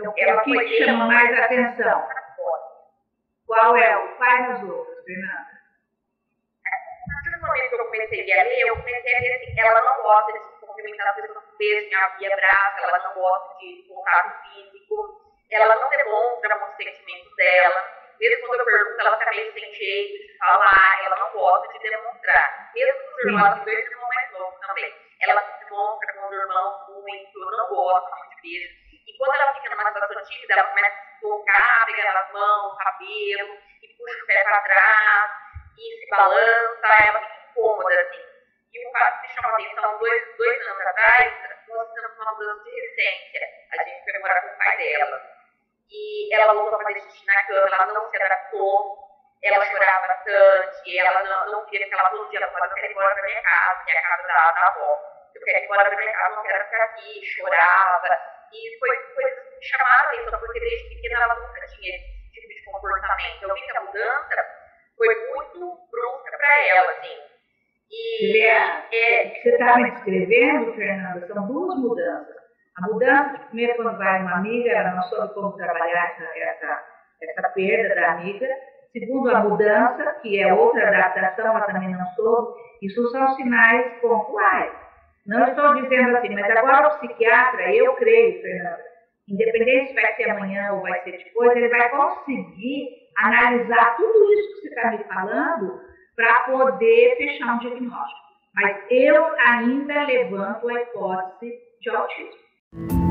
Então, é o que chama mais atenção? Qual é o? Quais os outros, Fernanda? A partir do momento que eu comecei a ler, eu comecei a ver assim, ela não gosta de se cumprimentar as pessoas com beijo, me abraço, ela não gosta de contato físico, ela não demonstra muitos sentimentos dela. Mesmo quando eu pergunto, ela tá meio sem jeito de falar, ela não gosta de demonstrar. Mesmo com os irmãos, tem dois irmãos mais novos também. Ela demonstra com os irmãos muito, não gosta muito de beijo. E quando ela fica numa situação tímida, ela começa a tocar, pegar as mãos, o cabelo, e puxa o pé para trás, e se balança, ela fica incômoda, assim. E o fato que me chamou a atenção, dois, dois anos atrás, nós fizemos uma mudança de residência. A gente foi morar com o pai dela. E ela voltou a fazer xixi na cama, ela não se adaptou, ela chorava bastante, ela não, não queria que ela todo dia, ela eu quero ir embora da minha casa, que é a casa da, da avó. Eu embora da minha casa, não quero ficar aqui, chorava. E foi coisas que me chamaram a atenção, porque desde pequena ela nunca tinha esse tipo de comportamento. Eu vi que a mudança foi muito brusca para ela, assim. E, é, você está me descrevendo, Fernanda, são duas mudanças. A mudança, primeiro, quando vai uma amiga, ela não soube como trabalhar essa, essa perda da amiga. Segundo, a mudança, que é outra adaptação, ela também não soube. Isso são sinais pontuais. Não estou dizendo assim, mas agora o psiquiatra, eu creio, Fernanda, independente se vai ser amanhã ou vai ser depois, ele vai conseguir analisar tudo isso que você está me falando para poder fechar um diagnóstico. Mas eu ainda levanto a hipótese de autismo.